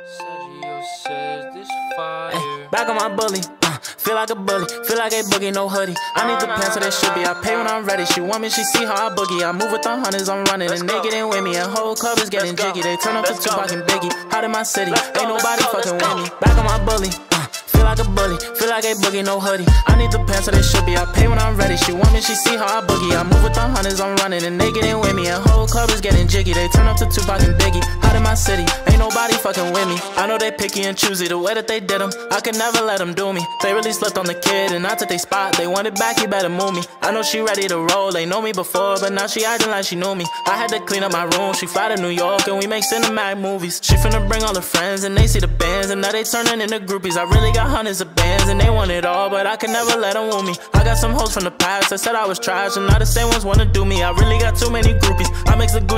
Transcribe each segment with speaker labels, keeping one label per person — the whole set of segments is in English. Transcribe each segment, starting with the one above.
Speaker 1: Sergio says this fire.
Speaker 2: Back on my bully, uh, feel like a bully, feel like a boogie, no hoodie. I need the pants so they should be. I pay when I'm ready. She want me, she see how I boogie. I move with the hunters, I'm running, and they get in with me. And whole club is getting jiggy. They turn up to Tupac and Biggie. Hot in my city, ain't nobody fucking with me. Back on my bully, uh, feel like a bully, feel like a boogie, no hoodie. I need the pants so they should be. I pay when I'm ready. She want me, she see how I boogie. I move with the hunters, I'm running, and they get in with me. And whole club is getting jiggy. They turn up to Tupac and Biggie. Hot in my city, ain't nobody fucking with me. I know they picky and choosy the way that they did them. I could never let them do me. They really slept on the kid and I took they spot. They want it back, you better move me. I know she ready to roll. They know me before, but now she acting like she knew me. I had to clean up my room. She fly to New York and we make cinematic movies. She finna bring all her friends and they see the bands and now they turning into groupies. I really got hundreds of bands and they want it all, but I could never let them woo me. I got some hoes from the past that said I was trash and now the same ones wanna do me. I really got too many groupies. I mix the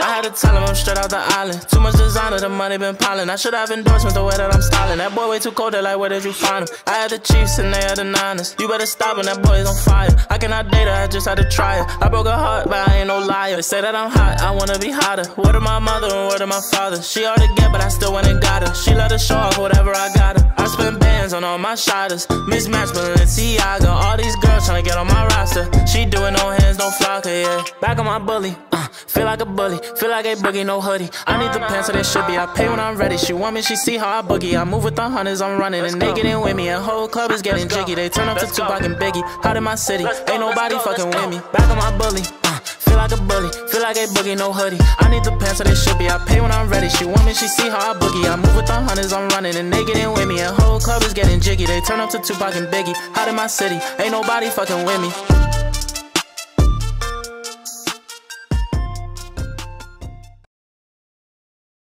Speaker 2: I had to tell them I'm straight out the island. Too much designer, the money been piling. I should have endorsements the way that I'm styling. That boy way too cold, they like, where did you find him? I had the Chiefs and they had the Niners. You better stop when that boy is on fire. I cannot date her, I just had to try her. I broke her heart, but I ain't no liar. They say that I'm hot, I wanna be hotter. Word of my mother and word of my father. She hard to get, but I still went and got her. She let her show off whatever I got her. I spend bands on all my shotters. Mismatch Balenciaga. All these girls tryna get on my roster. She doing no hands, no flocker, yeah. Back on my bully, uh, feel like a bully. Feel like a boogie, no hoodie. I need the pants so they should be. I pay when I'm ready. She want me, she see how I boogie. I move with the hunters, I'm running, and they get in with me. And whole club is getting jiggy. They turn up to Tupac and Biggie. Hot in my city, ain't nobody fucking with me. Back on my bully, uh, feel like a bully. Feel like a boogie, no hoodie. I need the pants so they should be. I pay when I'm ready. She want me, she see how I boogie. I move with the hunters, I'm running, and they get in with me. And whole club is getting jiggy. They turn up to Tupac and Biggie. Hot in my city, ain't nobody fucking with me.